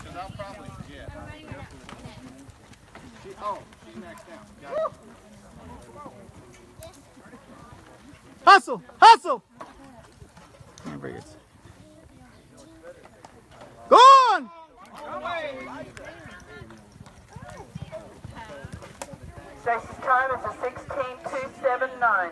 Because I'll probably forget. She, oh, she's maxed out. Got it. Hustle! Hustle! Can't bring it. Go on! Stacy's time is a 16.279.